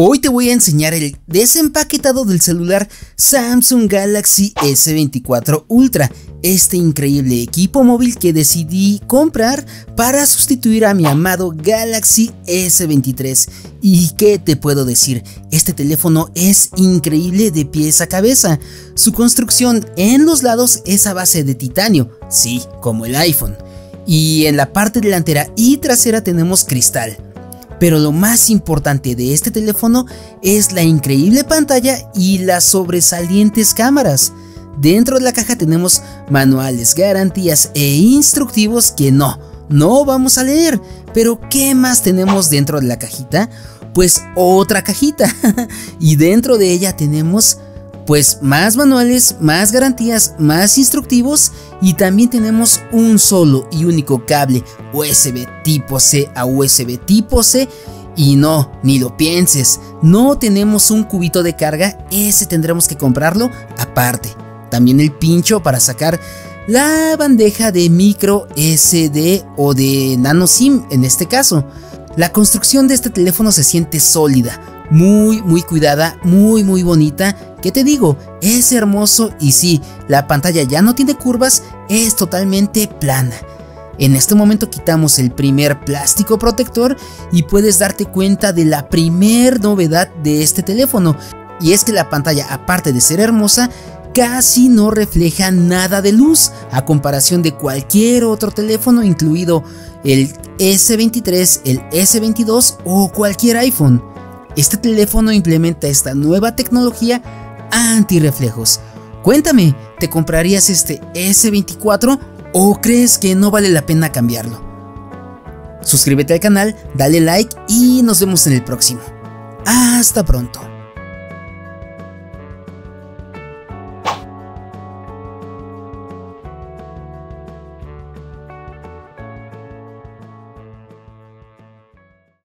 Hoy te voy a enseñar el desempaquetado del celular Samsung Galaxy S24 Ultra, este increíble equipo móvil que decidí comprar para sustituir a mi amado Galaxy S23. ¿Y qué te puedo decir? Este teléfono es increíble de pies a cabeza. Su construcción en los lados es a base de titanio, sí, como el iPhone. Y en la parte delantera y trasera tenemos cristal. Pero lo más importante de este teléfono es la increíble pantalla y las sobresalientes cámaras. Dentro de la caja tenemos manuales, garantías e instructivos que no, no vamos a leer. Pero ¿qué más tenemos dentro de la cajita? Pues otra cajita. y dentro de ella tenemos pues más manuales, más garantías, más instructivos y también tenemos un solo y único cable USB tipo C a USB tipo C y no, ni lo pienses, no tenemos un cubito de carga, ese tendremos que comprarlo aparte. También el pincho para sacar la bandeja de micro SD o de nano SIM en este caso. La construcción de este teléfono se siente sólida, muy muy cuidada, muy muy bonita ¿Qué te digo? Es hermoso y sí, la pantalla ya no tiene curvas, es totalmente plana. En este momento quitamos el primer plástico protector y puedes darte cuenta de la primer novedad de este teléfono. Y es que la pantalla, aparte de ser hermosa, casi no refleja nada de luz a comparación de cualquier otro teléfono, incluido el S23, el S22 o cualquier iPhone. Este teléfono implementa esta nueva tecnología antirreflejos. Cuéntame, ¿te comprarías este S24 o crees que no vale la pena cambiarlo? Suscríbete al canal, dale like y nos vemos en el próximo. Hasta pronto.